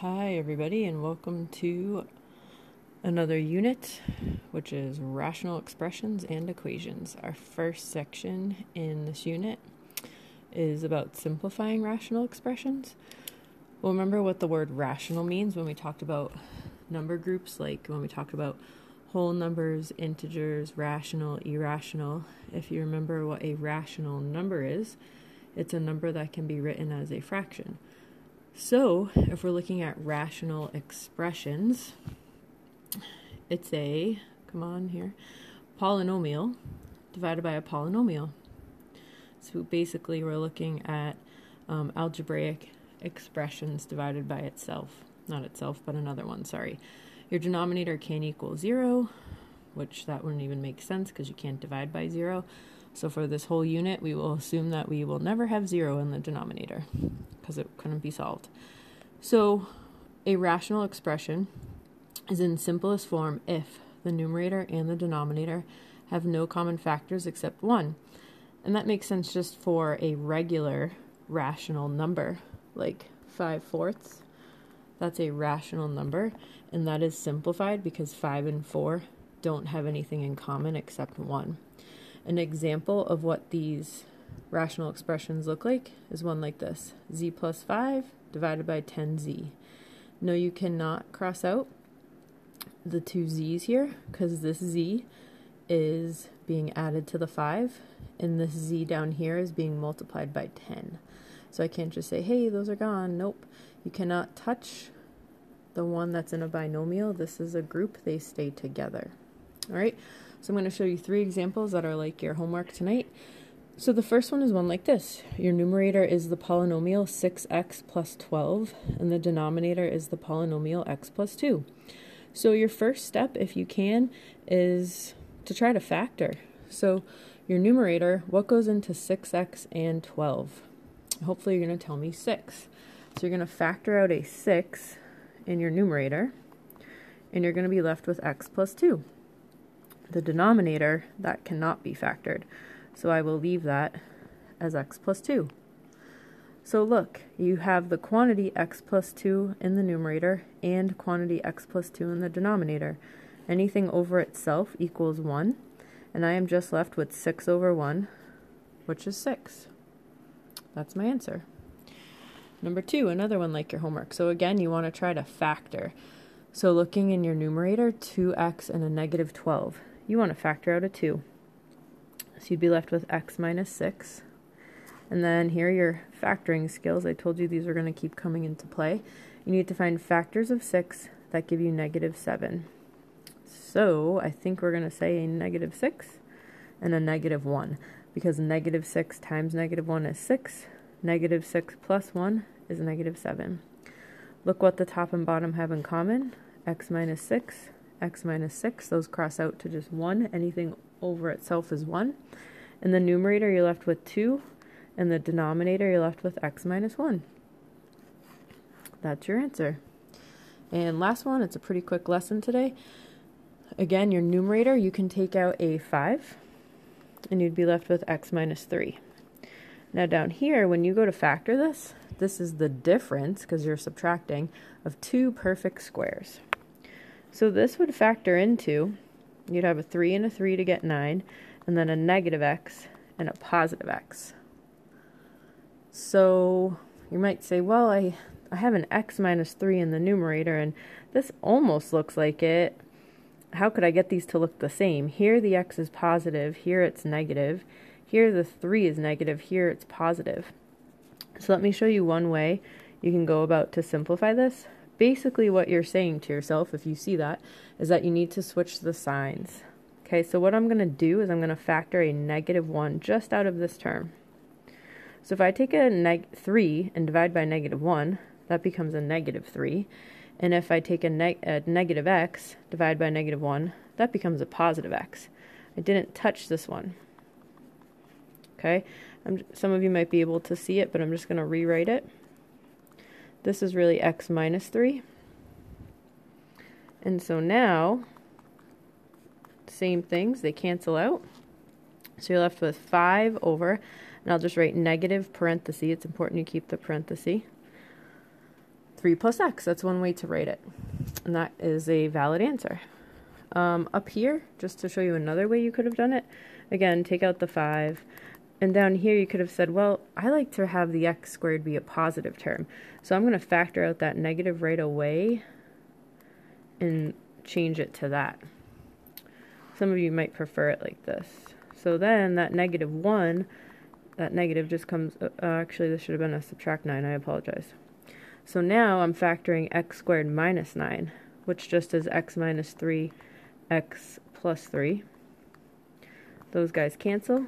Hi, everybody, and welcome to another unit, which is rational expressions and equations. Our first section in this unit is about simplifying rational expressions. Well, remember what the word rational means when we talked about number groups, like when we talked about whole numbers, integers, rational, irrational. If you remember what a rational number is, it's a number that can be written as a fraction. So, if we're looking at rational expressions, it's a, come on here, polynomial divided by a polynomial. So, basically, we're looking at um, algebraic expressions divided by itself. Not itself, but another one, sorry. Your denominator can't equal zero, which that wouldn't even make sense because you can't divide by zero. So for this whole unit, we will assume that we will never have zero in the denominator because it couldn't be solved. So a rational expression is in simplest form if the numerator and the denominator have no common factors except one. And that makes sense just for a regular rational number, like 5 fourths. That's a rational number, and that is simplified because 5 and 4 don't have anything in common except 1. An example of what these rational expressions look like is one like this z plus 5 divided by 10z. No, you cannot cross out the two z's here because this z is being added to the 5 and this z down here is being multiplied by 10. So I can't just say, hey, those are gone. Nope. You cannot touch the one that's in a binomial. This is a group, they stay together. All right. So I'm going to show you three examples that are like your homework tonight. So the first one is one like this. Your numerator is the polynomial 6x plus 12, and the denominator is the polynomial x plus 2. So your first step, if you can, is to try to factor. So your numerator, what goes into 6x and 12? Hopefully you're going to tell me 6. So you're going to factor out a 6 in your numerator, and you're going to be left with x plus 2 the denominator, that cannot be factored. So I will leave that as x plus 2. So look, you have the quantity x plus 2 in the numerator and quantity x plus 2 in the denominator. Anything over itself equals 1, and I am just left with 6 over 1, which is 6. That's my answer. Number 2, another one like your homework. So again, you want to try to factor. So looking in your numerator, 2x and a negative 12 you want to factor out a 2. So you'd be left with x minus 6. And then here are your factoring skills. I told you these are going to keep coming into play. You need to find factors of 6 that give you negative 7. So I think we're going to say a negative 6 and a negative 1 because negative 6 times negative 1 is 6. Negative 6 plus 1 is negative 7. Look what the top and bottom have in common. x minus 6 x minus 6. Those cross out to just 1. Anything over itself is 1. In the numerator, you're left with 2. In the denominator, you're left with x minus 1. That's your answer. And last one, it's a pretty quick lesson today. Again, your numerator, you can take out a 5, and you'd be left with x minus 3. Now down here, when you go to factor this, this is the difference, because you're subtracting, of two perfect squares. So this would factor into, you'd have a 3 and a 3 to get 9, and then a negative x and a positive x. So you might say, well, I, I have an x minus 3 in the numerator, and this almost looks like it. How could I get these to look the same? Here the x is positive, here it's negative. Here the 3 is negative, here it's positive. So let me show you one way you can go about to simplify this basically what you're saying to yourself, if you see that, is that you need to switch the signs. Okay, so what I'm going to do is I'm going to factor a negative 1 just out of this term. So if I take a neg 3 and divide by negative 1, that becomes a negative 3. And if I take a, neg a negative x, divide by negative 1, that becomes a positive x. I didn't touch this one. Okay, I'm, some of you might be able to see it, but I'm just going to rewrite it. This is really x minus 3. And so now, same things, they cancel out. So you're left with 5 over, and I'll just write negative parenthesis. It's important you keep the parenthesis. 3 plus x. That's one way to write it. And that is a valid answer. Um, up here, just to show you another way you could have done it, again, take out the 5. And down here you could have said, well, I like to have the x squared be a positive term. So I'm going to factor out that negative right away and change it to that. Some of you might prefer it like this. So then that negative 1, that negative just comes, uh, actually this should have been a subtract 9, I apologize. So now I'm factoring x squared minus 9, which just is x minus 3, x plus 3. Those guys cancel,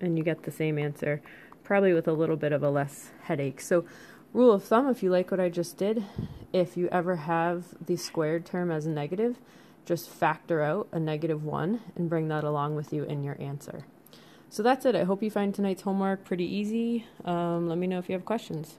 and you get the same answer, probably with a little bit of a less headache. So rule of thumb, if you like what I just did, if you ever have the squared term as a negative, just factor out a negative 1 and bring that along with you in your answer. So that's it. I hope you find tonight's homework pretty easy. Um, let me know if you have questions.